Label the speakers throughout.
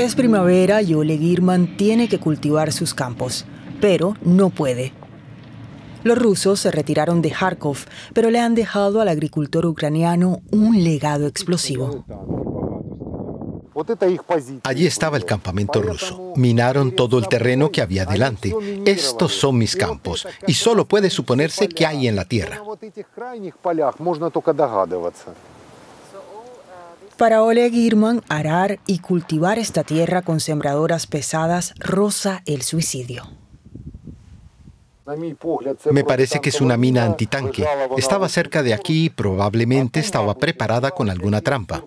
Speaker 1: Es primavera y Oleg Irman tiene que cultivar sus campos, pero no puede. Los rusos se retiraron de Kharkov, pero le han dejado al agricultor ucraniano un legado explosivo.
Speaker 2: Allí estaba el campamento ruso. Minaron todo el terreno que había delante. Estos son mis campos y solo puede suponerse que hay en la tierra.
Speaker 1: Para Oleg Irman, arar y cultivar esta tierra con sembradoras pesadas roza el suicidio.
Speaker 2: Me parece que es una mina antitanque. Estaba cerca de aquí y probablemente estaba preparada con alguna trampa.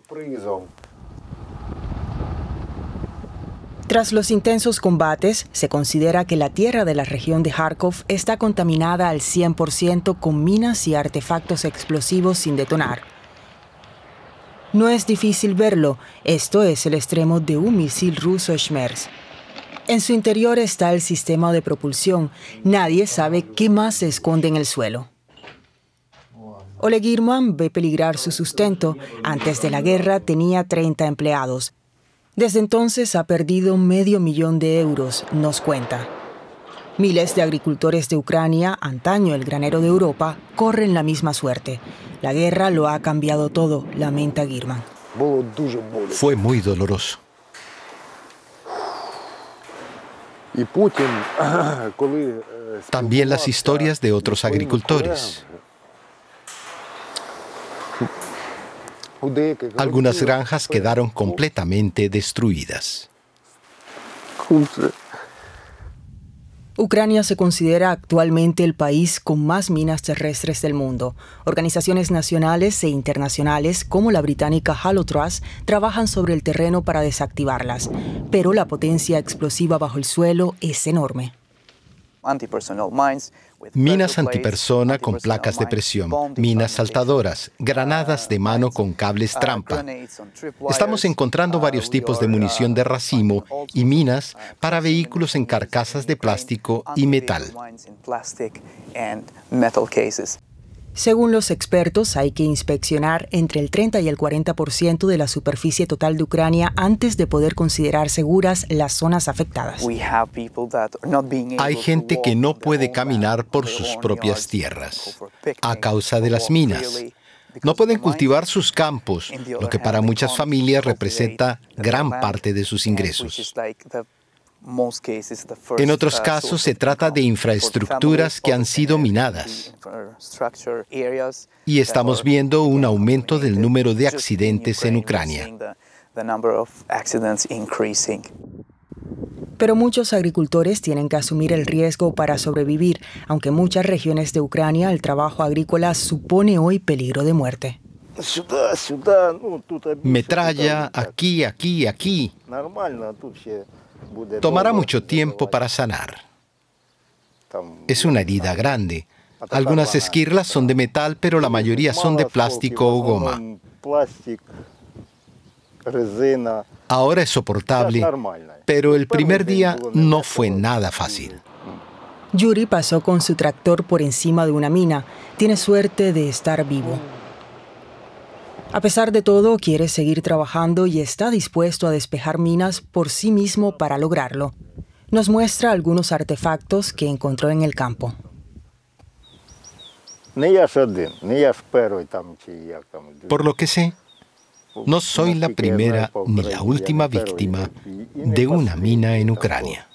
Speaker 1: Tras los intensos combates, se considera que la tierra de la región de Kharkov está contaminada al 100% con minas y artefactos explosivos sin detonar. No es difícil verlo, esto es el extremo de un misil ruso Shmers. En su interior está el sistema de propulsión. Nadie sabe qué más se esconde en el suelo. Oleg Irman ve peligrar su sustento. Antes de la guerra tenía 30 empleados. Desde entonces ha perdido medio millón de euros, nos cuenta. Miles de agricultores de Ucrania, antaño el granero de Europa, corren la misma suerte. La guerra lo ha cambiado todo, lamenta Girman.
Speaker 2: Fue muy doloroso. También las historias de otros agricultores. Algunas granjas quedaron completamente destruidas.
Speaker 1: Ucrania se considera actualmente el país con más minas terrestres del mundo. Organizaciones nacionales e internacionales como la británica Hollow Trust trabajan sobre el terreno para desactivarlas, pero la potencia explosiva bajo el suelo es enorme.
Speaker 2: Minas antipersona con placas de presión, minas saltadoras, granadas de mano con cables trampa. Estamos encontrando varios tipos de munición de racimo y minas para vehículos en carcasas de plástico y metal.
Speaker 1: Según los expertos, hay que inspeccionar entre el 30 y el 40% de la superficie total de Ucrania antes de poder considerar seguras las zonas afectadas.
Speaker 2: Hay gente que no puede caminar por sus propias tierras a causa de las minas. No pueden cultivar sus campos, lo que para muchas familias representa gran parte de sus ingresos. En otros casos se trata de infraestructuras que han sido minadas. Y estamos viendo un aumento del número de accidentes en Ucrania.
Speaker 1: Pero muchos agricultores tienen que asumir el riesgo para sobrevivir, aunque en muchas regiones de Ucrania el trabajo agrícola supone hoy peligro de muerte.
Speaker 2: Metralla aquí, aquí, aquí. Tomará mucho tiempo para sanar. Es una herida grande. Algunas esquirlas son de metal, pero la mayoría son de plástico o goma. Ahora es soportable, pero el primer día no fue nada fácil.
Speaker 1: Yuri pasó con su tractor por encima de una mina. Tiene suerte de estar vivo. A pesar de todo, quiere seguir trabajando y está dispuesto a despejar minas por sí mismo para lograrlo. Nos muestra algunos artefactos que encontró en el campo.
Speaker 2: Por lo que sé, no soy la primera ni la última víctima de una mina en Ucrania.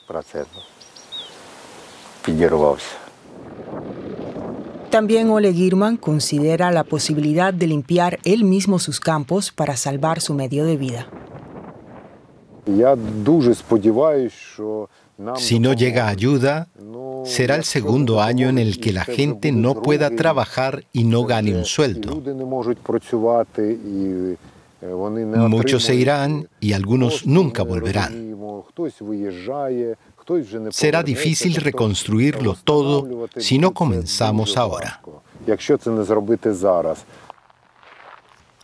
Speaker 1: También Oleg Irman considera la posibilidad de limpiar él mismo sus campos para salvar su medio de vida.
Speaker 2: Si no llega ayuda, será el segundo año en el que la gente no pueda trabajar y no gane un sueldo. Muchos se irán y algunos nunca volverán. Será difícil reconstruirlo todo si no comenzamos ahora.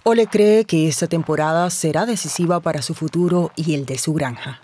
Speaker 1: Ole cree que esta temporada será decisiva para su futuro y el de su granja.